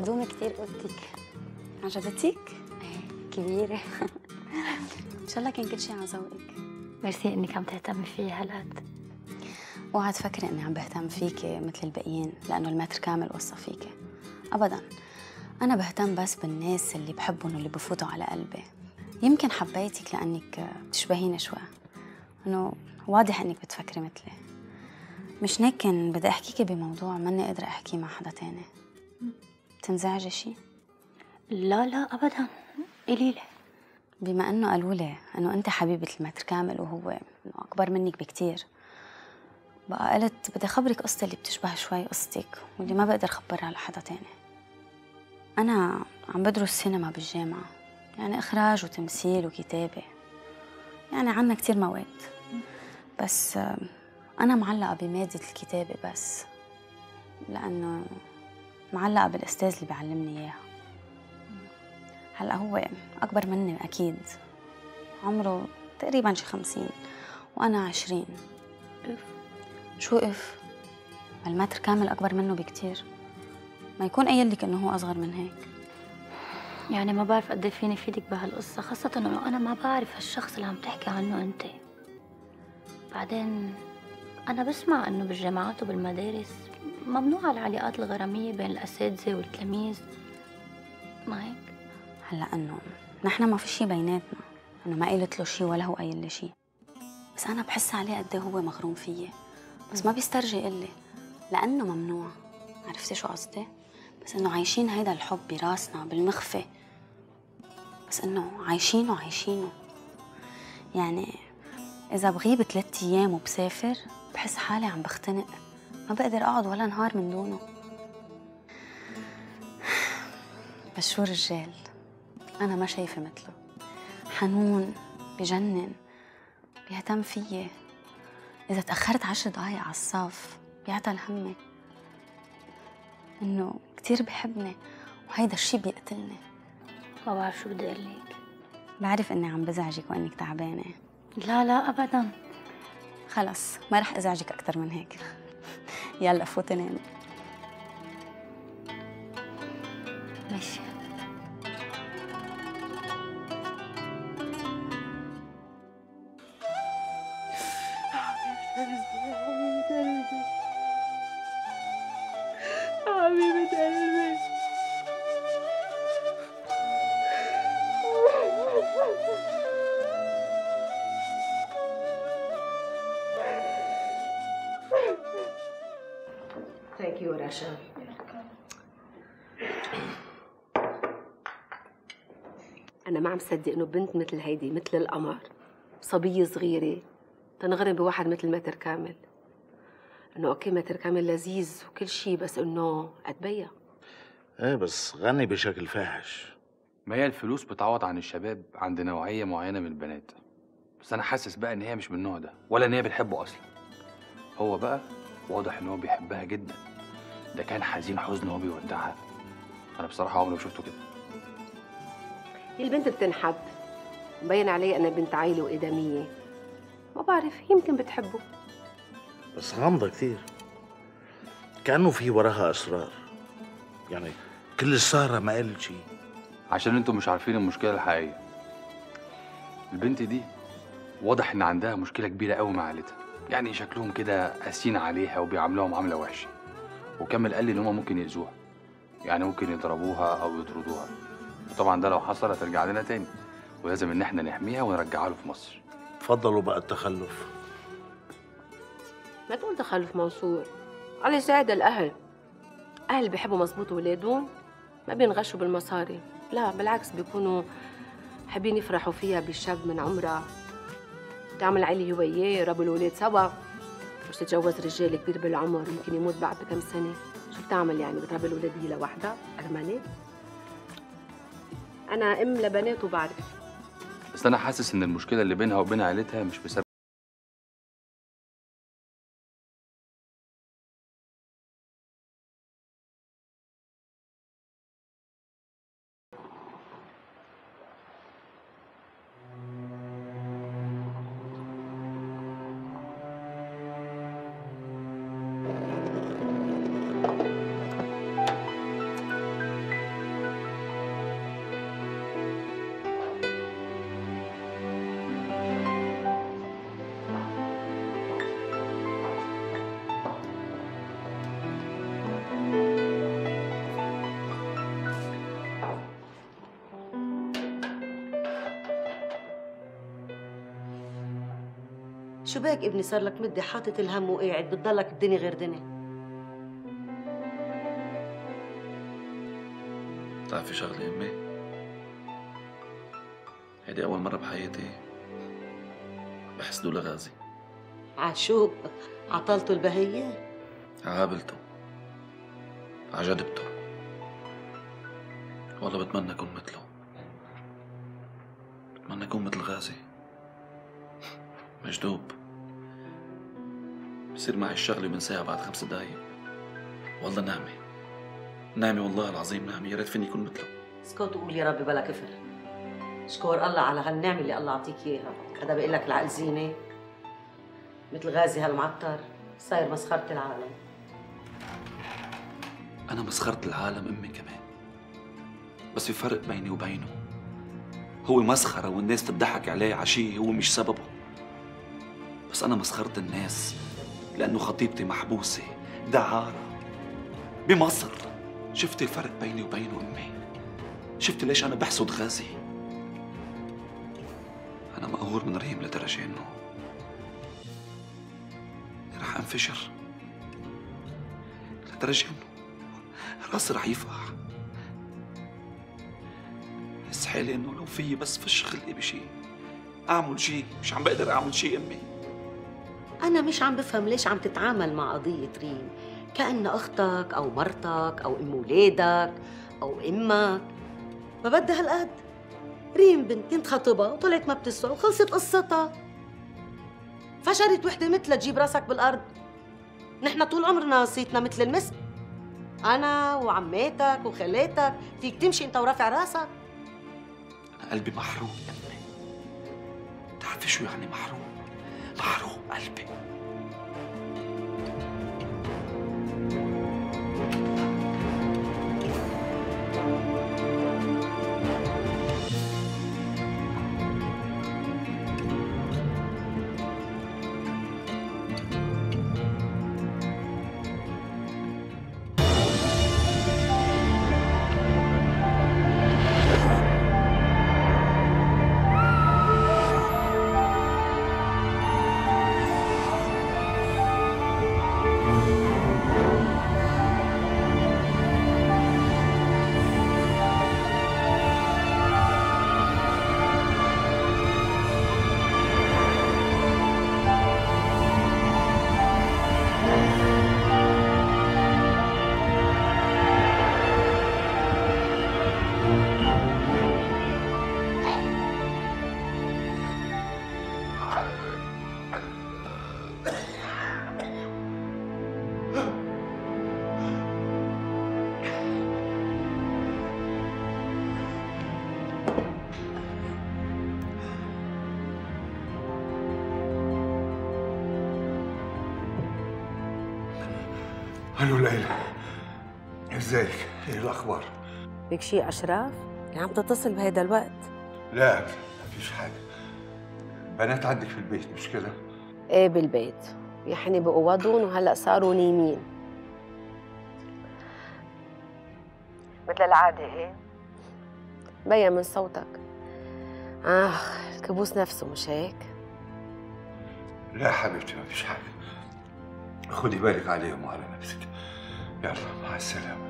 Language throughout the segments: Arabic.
هدومي كتير اوضتك عجبتك؟ إيه كبيرة. إن شاء الله كان كل شيء على ذوقك. ميرسي إنك عم تهتمي فيا هالقد اوعى تفكري إني عم بهتم فيكي مثل الباقيين لأنه المتر كامل وصى فيكي. ابدا. أنا بهتم بس بالناس اللي بحبهم واللي بفوتوا على قلبي. يمكن حبيتك لأنك بتشبهيني شوي. إنه واضح إنك بتفكري مثلي. مش لكن بدي أحكيكي بموضوع ماني قادرة أحكيه مع حدا تاني. تنزعجي شي لا لا ابدا. قولي لي. بما إنه قالوا لي إنه أنت حبيبة المتر كامل وهو أكبر منك بكتير بقى قلت بدي أخبرك قصتي اللي بتشبه شوي قصتك واللي ما بقدر أخبرها لحدا تاني. أنا عم بدرس سينما بالجامعة يعني إخراج وتمثيل وكتابة. يعني عنا كتير مواد. بس أنا معلقة بمادة الكتابة بس لأنه معلقة بالأستاذ اللي بيعلمني إياها. هلأ هو أكبر مني أكيد. عمره تقريبا شي خمسين وأنا عشرين. أف. شو إف؟ المتر كامل أكبر منه بكتير. ما يكون قايل لك إنه هو أصغر من هيك. يعني ما بعرف قد إيه فيني فيدك بهالقصة خاصة إنه أنا ما بعرف هالشخص اللي عم تحكي عنه أنت. بعدين أنا بسمع إنه بالجامعات وبالمدارس ممنوعة العلاقات الغرامية بين الأساتذة والتلاميذ. ما هيك؟ هلا إنه نحن ما في شي بيناتنا. أنا ما قلت له شي ولا هو قايل لي شي. بس أنا بحس عليه قد إيه هو مغروم فيي. بس ما بيسترجي يقول لي لأنه ممنوع. عرفتي شو قصدي؟ بس إنه عايشين هيدا الحب براسنا بالمخفى بس إنه عايشينه عايشينه. يعني إذا بغيب ثلاث أيام وبسافر بحس حالي عم بختنق. ما بقدر أقعد ولا نهار من دونه. بس شو رجال أنا ما شايفة مثله. حنون بجنن بيهتم فيي. إذا تأخرت عشر دقايق على الصف بيعتل همي إنه كتير بحبني وهيدا الشي بيقتلني. ما بعرف شو بدي أقول لك. بعرف إني عم بزعجك وإنك تعبانة. لا لا أبدا. خلص ما رح أزعجك أكتر من هيك. يلا فوتي نامي ماشي. أنا ما عم صدق إنه بنت مثل هيدي مثل القمر صبية صغيرة تنغرم بواحد مثل متر كامل. إنه أوكي متر كامل لذيذ وكل شيء بس إنه قد بيا إيه بس غني بشكل فاحش. ما هي الفلوس بتعوض عن الشباب عند نوعية معينة من البنات. بس أنا حاسس بقى إن هي مش من النوع ده ولا إن هي بتحبه أصلا. هو بقى واضح إن هو بيحبها جدا. ده كان حزين حزن وهو بيودعها. أنا بصراحة عمري ما شفته كده. البنت بتنحب. مبين علي أنا بنت عائلة وإدمية ما بعرف يمكن بتحبه. بس غامضة كثير. كأنه في وراها أسرار. يعني كل اللي صار ما قال شيء عشان أنتوا مش عارفين المشكلة الحقيقية. البنت دي واضح إن عندها مشكلة كبيرة قوي مع عيلتها. يعني شكلهم كده قاسيين عليها وبيعاملوها معاملة وحشة. وكمل قال لي إن هما ممكن يأذوها. يعني ممكن يضربوها أو يطردوها. وطبعا ده لو حصل هترجع لنا تاني. ولازم إن إحنا نحميها ونرجعها له في مصر. تفضلوا بقى التخلف. ما تقول تخلف منصور. على زاد الأهل. أهل بيحبوا مزبوط ولادهم ما بينغشوا بالمصاري. لا بالعكس بيكونوا حابين يفرحوا فيها بالشاب من عمرها. تعمل عيلة هو وياه ربوا الولاد سوا. مش تتجوز رجال كبير بالعمر يمكن يموت بعد بكم سنة. شو بتعمل يعني؟ بتربي الولاد هي لوحدها؟ أرملة؟ أنا أم لبنات وبعرف بس أنا حاسس إن المشكلة اللي بينها وبين عيلتها مش بسبب بك ابني صار لك مدة حاطط الهم وقاعد بتضلك الدنيا غير دنيا. بتعرفي شغلة أمي؟ هيدي أول مرة بحياتي بحسده لغازي عشوب عطلته البهية؟ عابلته. عجبته والله بتمنى أكون مثله. بتمنى أكون مثل غازي. مجدوب. بصير معي الشغلة وبنساها بعد خمس دقايق. والله نعمة. نعمة والله العظيم نعمة. يا ريت فيني أكون مثله. اسكت وقول يا ربي بلا كفر. شكر الله على هالنعمة اللي الله عطيك إياها. هذا بقول لك العقل زينة. مثل غازي هالمعطر. صاير مسخرة العالم. أنا مسخرة العالم أمي كمان. بس في فرق بيني وبينه. هو مسخرة والناس تضحك عليه عشية هو مش سببه. بس أنا مسخرة الناس. لأنه خطيبتي محبوسة. دعارة. بمصر. شفتي الفرق بيني وبينه أمي. شفتي ليش أنا بحسد غازي. أنا مقهور من ريم لدرجة إنه رح أنفجر. لدرجة إنه رأسي رح يفقع بس حالي إنه لو في بس فش خلقي بشي. أعمل شي. مش عم بقدر أعمل شي أمي. أنا مش عم بفهم ليش عم تتعامل مع قضية ريم. كأنها أختك أو مرتك أو أم ولادك أو أمك. ما بدها هالقد. ريم بنت كنت خطبها وطلعت ما بتسوى وخلصت قصتها. فشرت وحدة مثلها تجيب راسك بالأرض. نحن طول عمرنا صيتنا مثل المسك أنا وعماتك وخالاتك فيك تمشي أنت ورافع راسك. قلبي محروق أمي. بتعرفي شو يعني محروق؟ محروق قلبي. ازيك؟ إيه الاخبار؟ بك شي أشراف؟ اللي عم تتصل بهيدا الوقت؟ لا مفيش حاجة. بنات عندك في البيت مش كده؟ إيه بالبيت. يعني بقوا وضون وهلأ صاروا نايمين. مثل العادة إيه؟ بين من صوتك. آخ الكابوس نفسه مش هيك؟ لا حبيبتي مفيش حاجة. خدي بالك عليهم وعلى نفسك. يلا مع السلامة.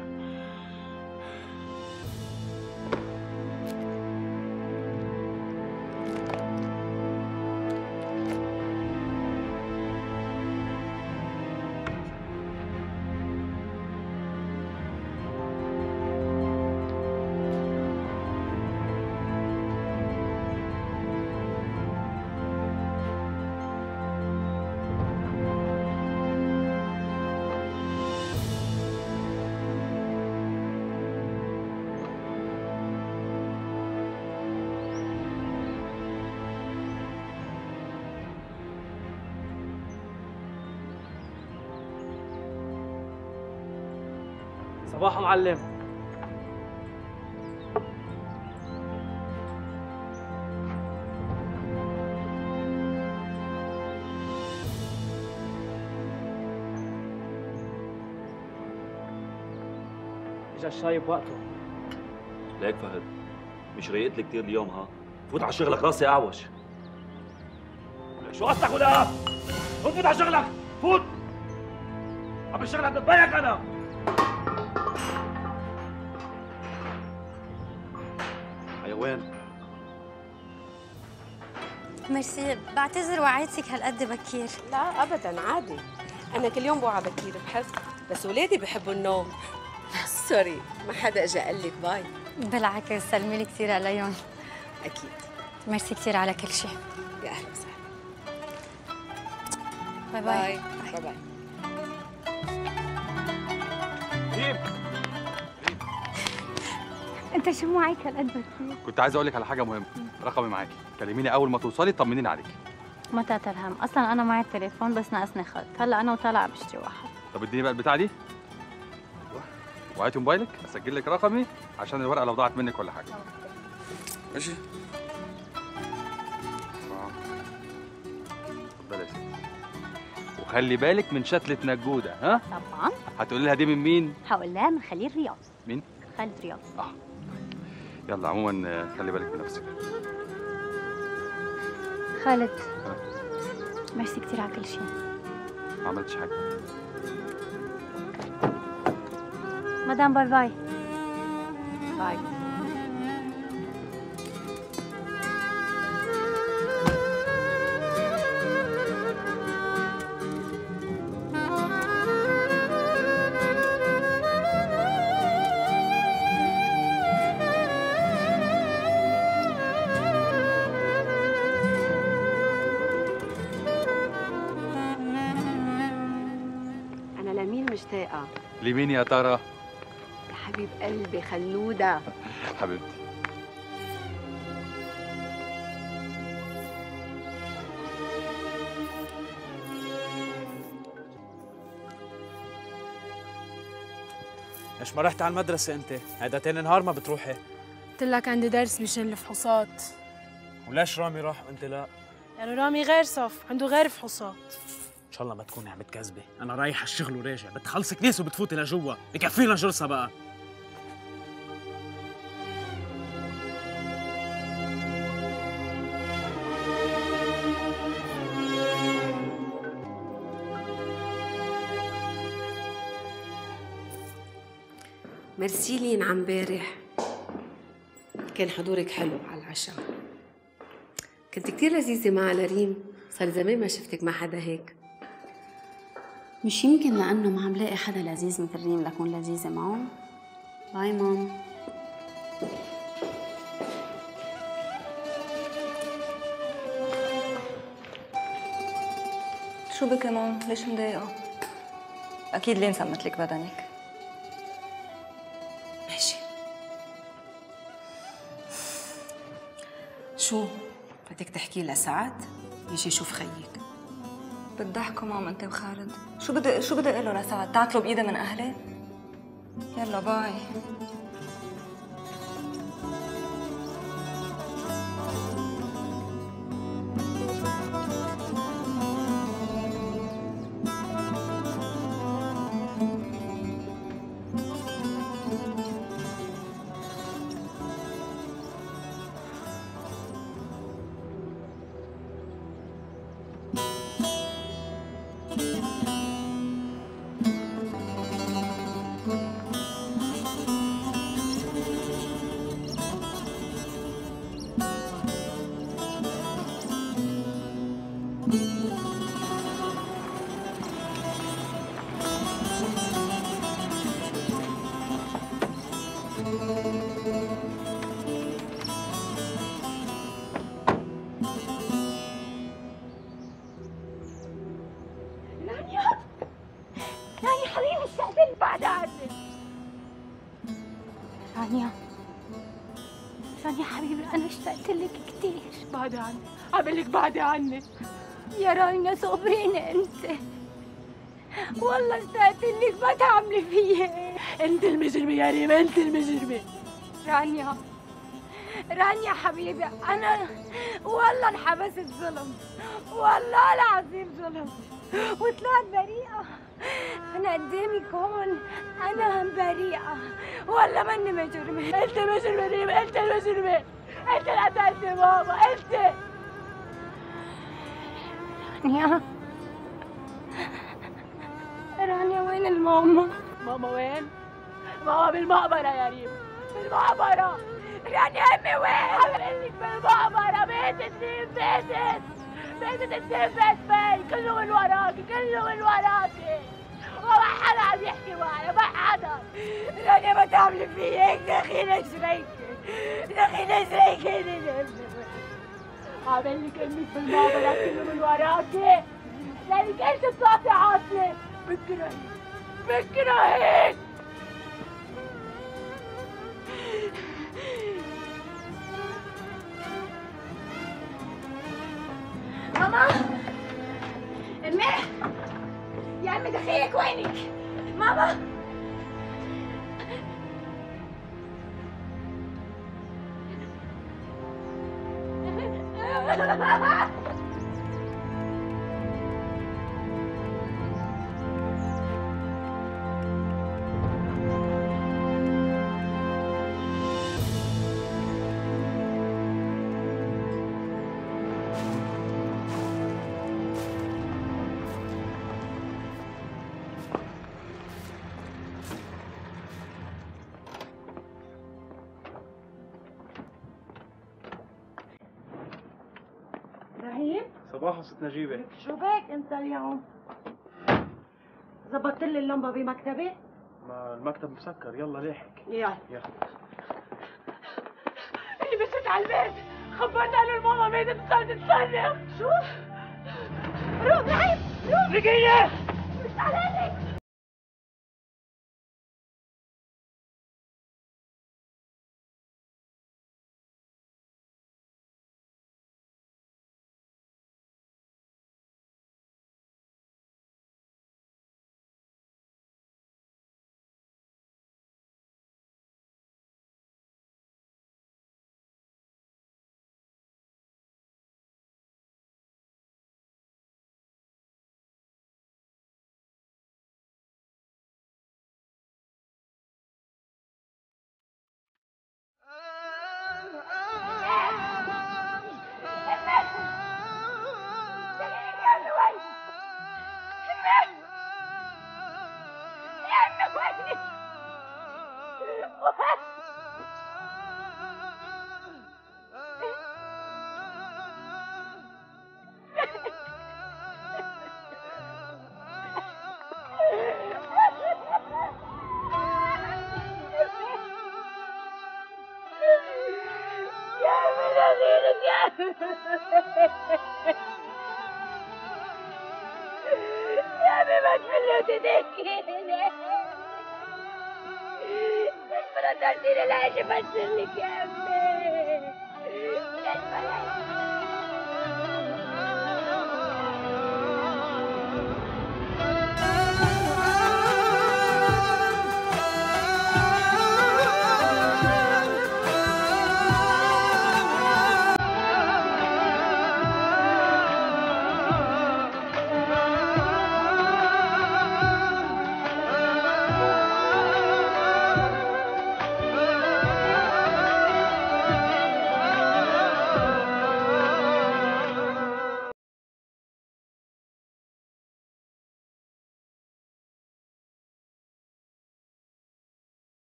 صباح معلم. إجا الشاي بوقته. ليك فهد مش رايقت لي كثير اليوم ها؟ فوت على شغلك راسي اعوج شو قصدك ولا فوت فوت على شغلك فوت! عم بشتغل عند بيك أنا. ميرسي بعتذر وعيتك هالقد بكير. لا ابدا عادي. أنا كل يوم بوعى بكير بحب بس ولادي بحبوا النوم. sorry ما حدا اجى قال لك bye بالعكس سلمي لي كثير عليهم. أكيد. ميرسي كثير على كل شيء يا أهلا وسهلا. باي باي, باي باي, باي. ريم. أنت شو معك هالقد بكير؟ كنت عايز أقول لك على حاجة مهمة. رقمي معاكي. كلميني أول ما توصلي طمنيني عليك ما تعتل هم أصلا أنا معي التليفون بس ناقصني خط هلأ أنا وطالعه بشتري واحد. طب اديني بقى البتاعة دي. وهاتي موبايلك أسجل لك رقمي عشان الورقة لو ضاعت منك ولا حاجة. ماشي؟ آه. يا ستي وخلي بالك من شتلة نجودة ها؟ طبعا. هتقولي لها دي من مين؟ هقول لها من خليل رياض. مين؟ خالد رياض. آه. يلا عموما آه، خلي بالك من نفسك. خالد. ميرسي كثير على كل شيء. ما عملتش حاجة. مدام باي باي. باي. لمين مشتاقه لمين يا ترى؟ يا حبيب قلبي خلودة. حبيبتي. ليش ما رحت على المدرسة أنت؟ هيدا تاني نهار ما بتروحي. قلت لك عندي درس مشان الفحوصات. وليش رامي راح وأنت لا؟ يعني رامي غير صف عنده غير فحوصات. الله ما تكوني عم تكذبي، أنا رايح الشغل وراجع، بتخلصي كنيسة وبتفوتي لجوا، بكفينا جرصة بقى. ميرسي لين عم بارح كان حضورك حلو على العشاء. كنت كتير لذيذة مع لريم صار زمان ما شفتك مع حدا هيك. مش يمكن لأنه ما عم لاقي حدا لذيذ مثل ريم لكون لذيذة معه. باي مام. شو بك يا مام؟ ليش مضايقة؟ أكيد لين سمت لك بدنك؟ ماشي. شو بدك تحكي لسعد؟ يجي يشوف خيك. بتضحكوا مام أنت وخالد شو بدي شو بدي أقول له لسعد؟ تعتلوا بإيدي من أهلي؟ يلا باي بعد عني. عامل لك بعد عني. يا رانيا صبريني أنت. والله اشتقت لك ما تعملي فيي. أنت المجرمة يا ريم أنت المجرمة. رانيا رانيا حبيبي أنا والله انحبست ظلم والله العظيم ظلم. وطلعت بريئة. أنا قدامك هون أنا بريئة. والله ماني مجرمة. أنت المجرمة ريم أنت المجرمة. انت اللي قتلت بابا انت. رانيا. رانيا وين الماما؟ ماما وين؟ ماما بالمقبرة يا ريم بالمقبرة. رانيا أمي وين؟ حبيبتك بالمقبرة. ماتت ريم ماتت ماتت السيف بي كله من وراكي كله من وراكي وما حدا عم يحكي معي ما حدا. رانيا ما تعملي في هيك دخيلة شريكي دخيلة شريكي عامل لك أمك بالمقبرة كله من وراكي لانك انت طلعتي عاطلة بكرهك بكرهك ماما امي يا أمي دخيلك وينك؟ ماما. Ha ha ha ha! صباح ست نجيبة شو بك أنت اليوم؟ زبطت لي اللمبة بمكتبي؟ ما المكتب مسكر. يلا لاحق يلا. يلا. اللي مشيت على البيت. خبرنا انه الماما ماتت وصارت تصرخ. شو؟ روح رهيب روح. دقيقة مش عليك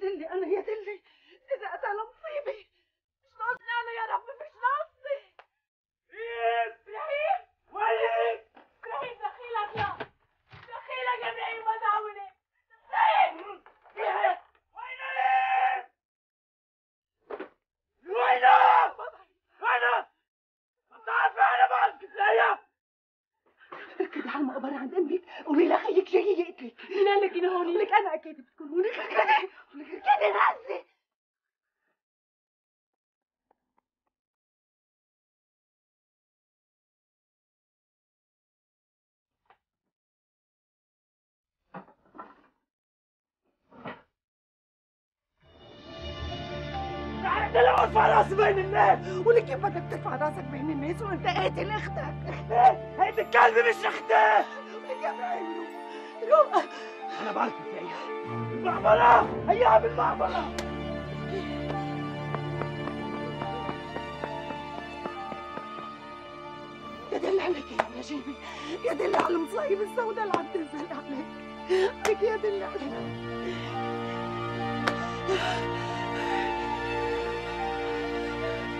دلي أنا يا دلي إذا أتى مصيبه مش ناقصني أنا يا رب مش ناقصني. إبراهيم! إبراهيم! وين إبراهيم دخيلك يا دخيلك يا إبراهيم ما دعوني إبراهيم إبراهيم وين عليك وينه وينه ما بتعرف أنا بعرف كفايه ركض على على المقبرة عند أمك قولي لها خيك جاي يقتلك مين قال لك انه هوني؟ لك أنا أكيد بتكون هوني ركضي ركضي ارفع راسي بين الناس. ولك كيف بدك ترفع راسك بين الناس وانت قاتل أختك؟ هيدي الكلبة مش أختك. يا بعينه روح أنا بعرف تلاقيها المعبرة هياها بالمعبرة يا دل عليك يا نجيبي دل على المصايب السوداء اللي عم تنزل عليك. يا دل عليك.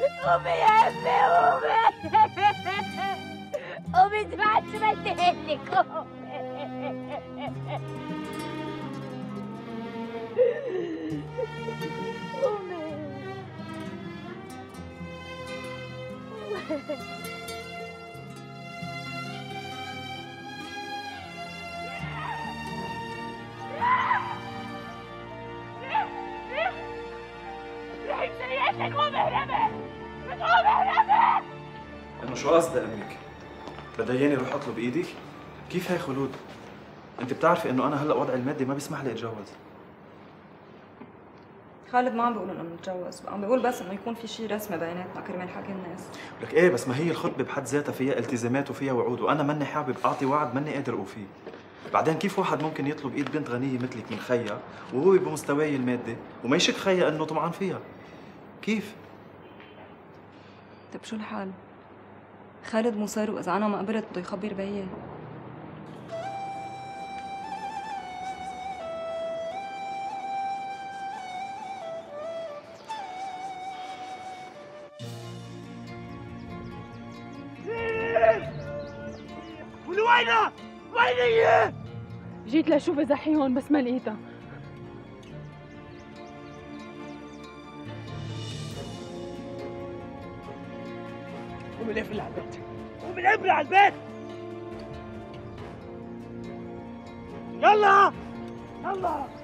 उम्मीद में उम्मीद। उम्मीद बात में तेरे को उम्मीद। شو قصدها أمك؟ بدها اياني أروح أطلب إيدك؟ كيف هي خلود؟ أنت بتعرفي إنه أنا هلأ وضعي المادي ما بيسمح لي أتجوز خالد ما عم بيقول إنه نتجوز عم بيقول بس إنه يكون في شيء رسمي بيناتنا كرمال حكي الناس لك إيه بس ما هي الخطبة بحد ذاتها فيها التزامات وفيها وعود وأنا ماني حابب أعطي وعد ماني قادر أوفيه بعدين كيف واحد ممكن يطلب إيد بنت غنية مثلك من خيا وهو بمستواي المادي وما يشك خيا إنه طمعان فيها كيف طيب شو الحال؟ خالد مصر وإذا أنا ما قبلت بده يخبر بيي وينها؟ وين هي؟ جيت لأشوف إذا هي هون بس ما لقيتها لف على البيت. الابرة على البيت. يلا. يلا.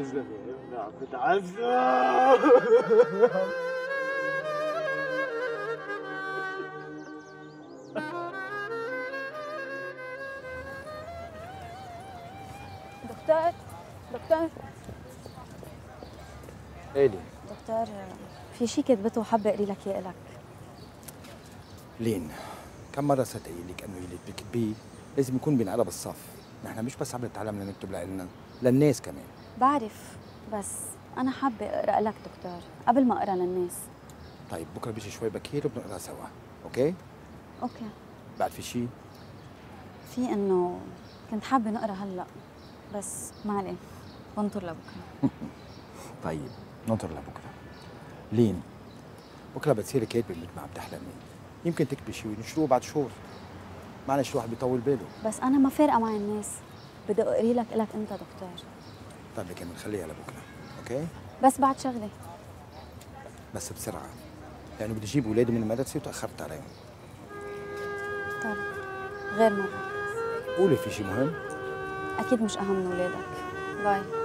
بتعذب يا ابني عم بتعذب دكتور. دكتور ايلي دكتور في شيء كتبته وحابة اقري لك إياه لك. لين كم مرة صدقي لك أنه اللي بتكتبيه لازم يكون بينقلب الصف. نحن مش بس عم نتعلم لنكتب لنا للناس كمان. بعرف بس أنا حابة أقرأ لك دكتور قبل ما أقرأ للناس. طيب بكرة بيجي شوي بكير وبنقرأ سوا okay؟ أوكي. بعد في شيء في إنه كنت حابة نقرأ هلأ بس ما عليه. بنطر لبكرة. طيب ننطر لبكرة. لين بكرة بتصيري كاتبه مثل ما عم تحلمي يمكن تكتبي شيء ونشروه بعد شهور؟ معلش الواحد بيطول باله. بس أنا ما فارقة مع الناس. بدي أقري لك لك أنت دكتور. طيب لكن بنخليها لبكرة okay؟ بس بعد شغلة بس بسرعة. لأنه بدي أجيب أولادي من المدرسة وتأخرت عليهم. طيب غير مرة. قولي في شيء مهم. أكيد مش أهم من ولادك bye.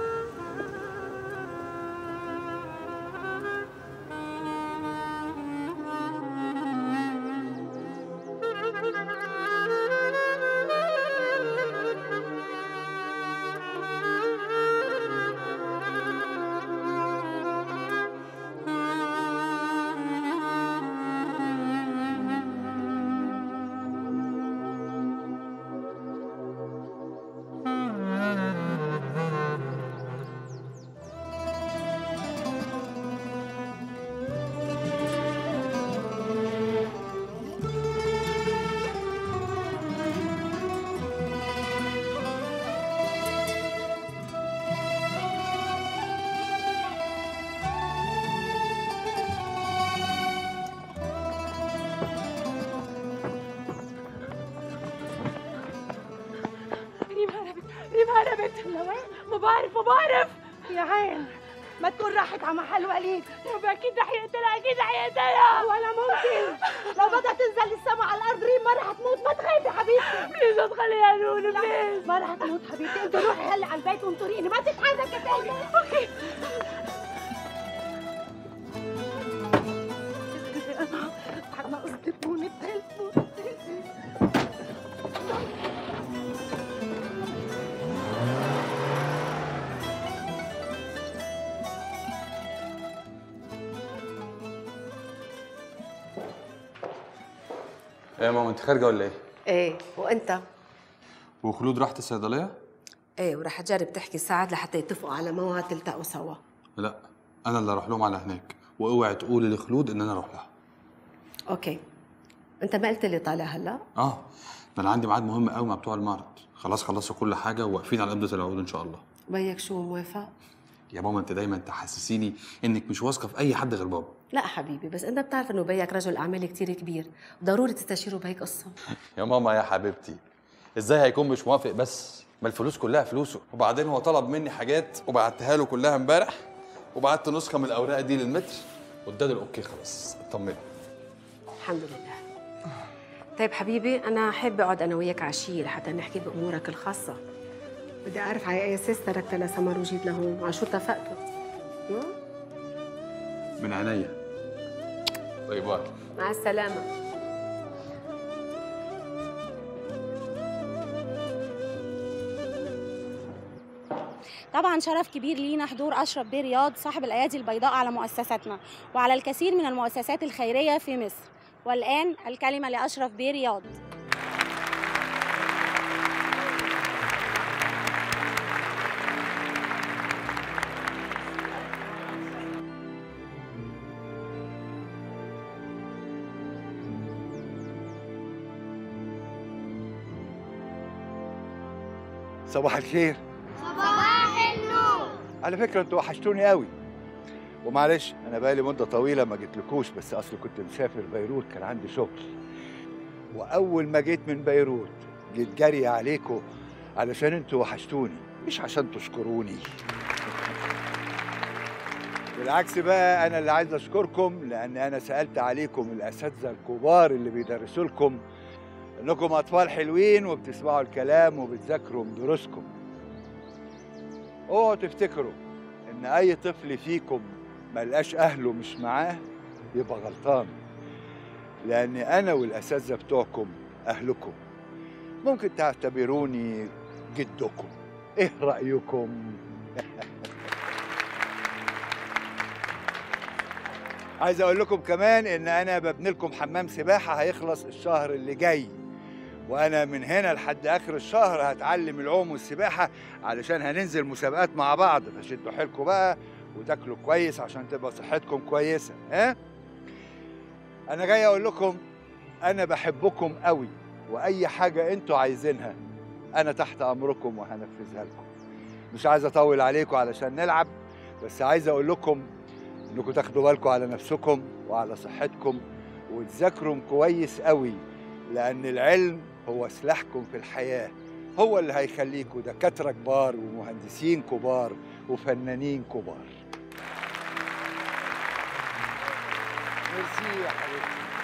بعرف. يا عين ما تكون راحت على محل وليد. يابا أكيد رح يقتلها أكيد رح يقتلها. ولا ممكن. لو بدها تنزل السما على الأرض ريم ما رح تموت. ما تخافي حبيبتي. please ما تخليها تموت please. ما رح تموت حبيبتي. انت روحي هلأ على البيت وانطريني ما تتحركي تاني. انت خارجة ولا إيه؟ إيه وانت؟ وخلود راحت الصيدلية؟ إيه ورح تجرب تحكي سعد لحتى يتفقوا على موعد تلتقوا سوا. لا أنا اللي أروح لهم على هناك واوعي تقولي لخلود ان أنا أروح لها. أوكي. انت ما قلت لي طالع هلا؟ آه ده أنا عندي ميعاد مهم قوي مع بتوع المعرض خلاص خلصوا كل حاجة وواقفين على قبضة العقود إن شاء الله. بيك شو موافق يا ماما انت دايما تحسسيني إنك مش واثقة في أي حد غير بابا. لا حبيبي بس انت بتعرف انه بيك رجل أعمال كتير كبير. ضروري تستشيره بهيك قصة. يا ماما يا حبيبتي إزاي هيكون مش موافق بس؟ ما الفلوس كلها فلوسه. وبعدين هو طلب مني حاجات وبعتها له كلها امبارح وبعت نسخة من الأوراق دي للمتر واداني الأوكي خلاص اطمني. الحمد لله. طيب حبيبي أنا حابه أقعد أنا وياك عشيه لحتى نحكي بأمورك الخاصة. بدي أعرف على أي أساس تركت لسمر وجيت لهون وعلى شو اتفقتوا؟ من عينيا باي باي مع السلامة. طبعا شرف كبير لينا حضور أشرف بيه رياض صاحب الأيادي البيضاء على مؤسستنا وعلى الكثير من المؤسسات الخيرية في مصر. والآن الكلمة لأشرف بيه رياض. صباح الخير. صباح النور. على فكرة أنتوا وحشتوني قوي. ومعلش أنا بقالي مدة طويلة ما جيتلكوش بس أصل كنت مسافر بيروت كان عندي شغل. وأول ما جيت من بيروت جيت جري عليكم علشان أنتوا وحشتوني مش عشان تشكروني. بالعكس بقى أنا اللي عايز أشكركم لأن أنا سألت عليكم الأساتذة الكبار اللي بيدرسوا لكم إنكم أطفال حلوين وبتسمعوا الكلام وبتذاكروا من دروسكم. اوعوا تفتكروا إن أي طفل فيكم ملقاش أهله مش معاه يبقى غلطان لأن أنا والأساتذة بتوعكم أهلكم. ممكن تعتبروني جدكم. إيه رأيكم؟ عايز أقول لكم كمان إن أنا ببني لكم حمام سباحة هيخلص الشهر اللي جاي. وأنا من هنا لحد آخر الشهر هتعلم العوم والسباحة علشان هننزل مسابقات مع بعض فشدوا حيلكم بقى وتاكلوا كويس عشان تبقى صحتكم كويسة ها؟ أنا جاي أقول لكم أنا بحبكم قوي وأي حاجة أنتوا عايزينها أنا تحت أمركم وهنفذها لكم. مش عايز أطول عليكم علشان نلعب بس عايز أقول لكم إنكم تاخدوا بالكم على نفسكم وعلى صحتكم وتذاكروا كويس قوي لأن العلم هو سلاحكم في الحياة. هو اللي هيخليكم دكاترة كبار ومهندسين كبار وفنانين كبار. ميرسي يا حبيبتي.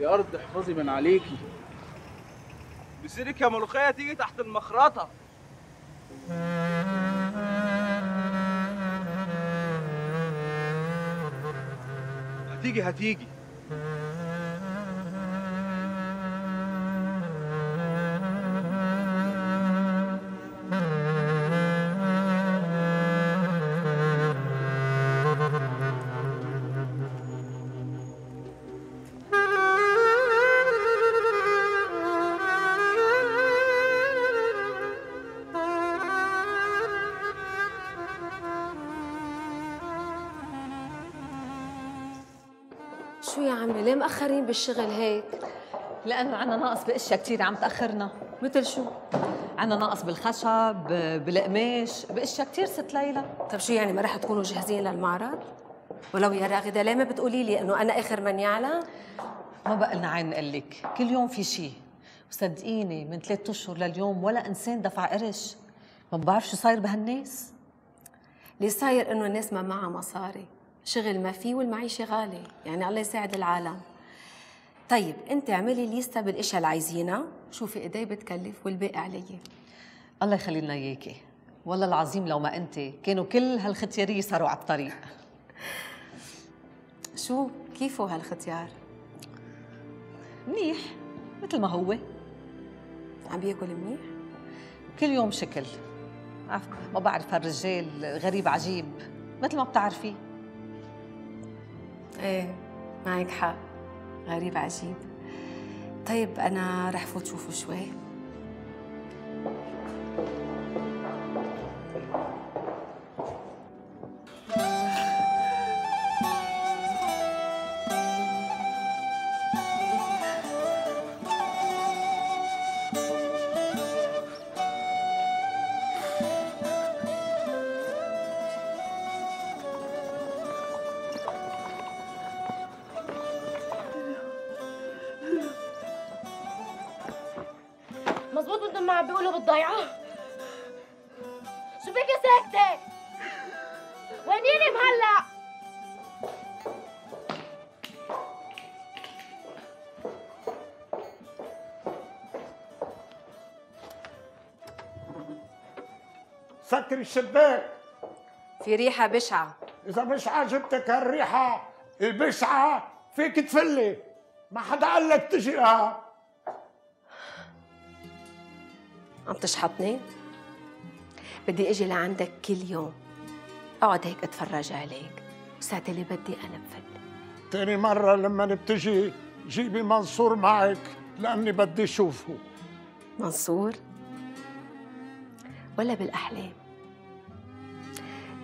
يا أرض احفظي من عليكي بسيرك يا ملوخية تيجي تحت المخرطة. هتيجي هتيجي. مأخرين بالشغل هيك؟ لأنه عنا ناقص بأشياء كثير عم تأخرنا مثل شو؟ عنا ناقص بالخشب بالقماش بأشياء كثير ست ليلى طب شو يعني ما رح تكونوا جاهزين للمعرض؟ ولو يا راغدة ليه ما بتقولي لي إنه أنا آخر من يعلم؟ ما بقى لنا عين نقول لك كل يوم في شيء وصدقيني من ثلاثة أشهر لليوم ولا إنسان دفع قرش ما بعرف شو صاير بهالناس اللي صاير إنه الناس ما معها مصاري شغل ما في والمعيشة غالية يعني الله يساعد العالم. طيب انت اعملي ليستا بالإشياء اللي عايزينها شوفي قد إيه بتكلف والباقي علي الله يخلي لنا إياكي. والله العظيم لو ما انت كانوا كل هالختياريه صاروا على الطريق. شو؟ كيفه هالختيار؟ منيح مثل ما هو. عم بياكل منيح؟ كل يوم شكل. ما بعرف هالرجال غريب عجيب مثل ما بتعرفي. إيه معك حق. غريب عجيب. طيب أنا رح فوت شوفه شوي. مظبوط أنتم ما عم بيقولوا بالضيعة. شو فيك ساكتة؟ وينيني مهلأ؟ سكر الشباك. في ريحة بشعة. إذا مش عاجبتك هالريحة البشعة فيك تفلي. ما حدا قال لك تجي آه عم تشحطني؟ بدي أجي لعندك كل يوم. أقعد هيك أتفرج عليك. وساعة اللي بدي أنا بفل. تاني مرة لما بتجي جيبي منصور معك لأني بدي أشوفه منصور؟ ولا بالأحلام.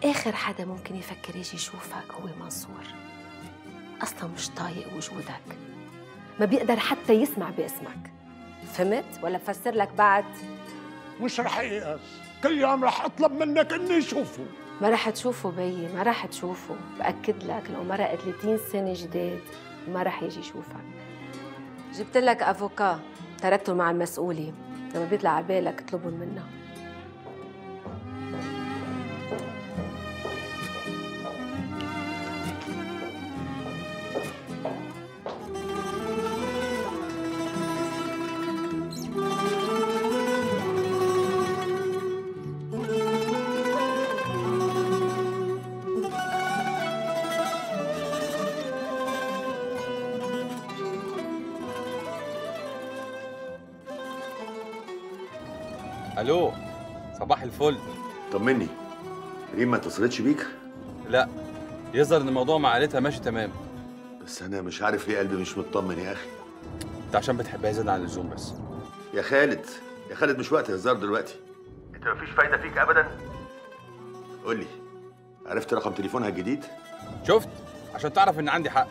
آخر حدا ممكن يفكر يجي يشوفك هو منصور. أصلا مش طايق وجودك. ما بيقدر حتى يسمع باسمك. فهمت؟ ولا بفسر لك بعد؟ مش رح ييأس كل يوم رح أطلب منك إني أشوفه ما رح تشوفه بيي ما رح تشوفه. بأكد لك لو مرق 30 سنة جداد ما رح يجي يشوفك. جبت لك أفوكا. تركته مع المسؤولة. لما بيطلع على بالك اطلبهم منها. ريم ما اتصلتش بيك؟ لا يظهر إن الموضوع مع عائلتها ماشي تمام. بس أنا مش عارف ليه قلبي مش مطمن يا أخي. أنت عشان بتحبها زيادة عن اللزوم بس. يا خالد يا خالد مش وقت هزار دلوقتي. أنت مفيش فايدة فيك ابدا؟ قول لي عرفت رقم تليفونها الجديد؟ شفت؟ عشان تعرف إن عندي حق.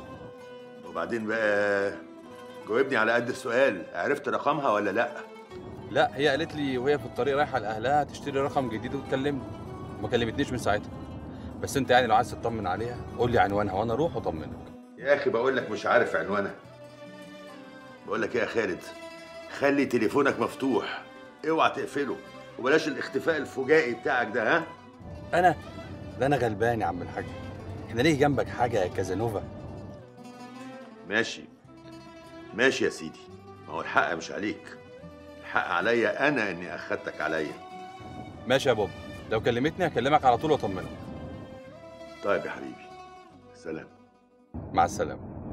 وبعدين بقى جاوبني على قد السؤال عرفت رقمها ولا لأ؟ لا هي قالت لي وهي في الطريق رايحة لأهلها تشتري رقم جديد وتكلمني. ما كلمتنيش من ساعتها. بس انت يعني لو عايز تطمن عليها قول لي عنوانها وأنا أروح واطمنك يا أخي بقول لك مش عارف عنوانها. بقول لك إيه يا خالد؟ خلي تليفونك مفتوح. اوعى تقفله. وبلاش الاختفاء الفجائي بتاعك ده ها؟ أنا؟ ده أنا غلبان يا عم الحاج. إحنا ليه جنبك حاجة يا كازانوفا؟ ماشي. ماشي يا سيدي. ما هو الحق مش عليك. الحق عليا أنا إني أخدتك عليا. ماشي يا بابا لو كلمتني هكلمك على طول وأطمنك. طيب يا حبيبي. سلام. مع السلامة.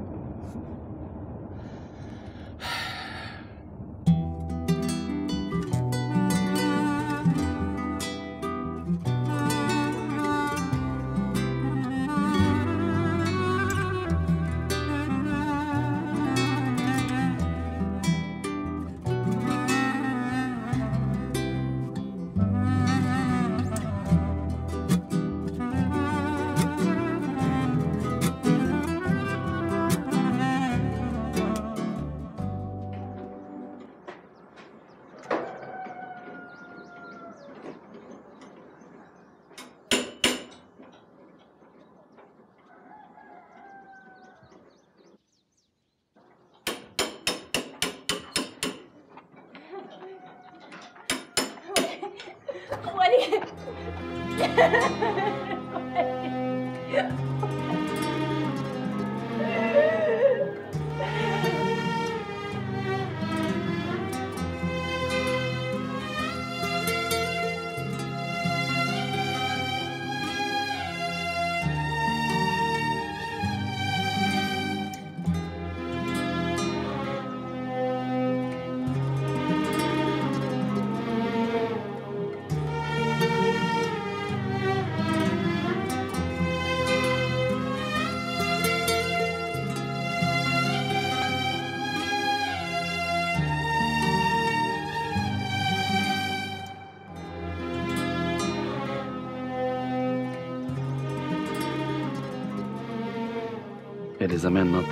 Yeah. يلي زمان ناطرك ترجعي حياتي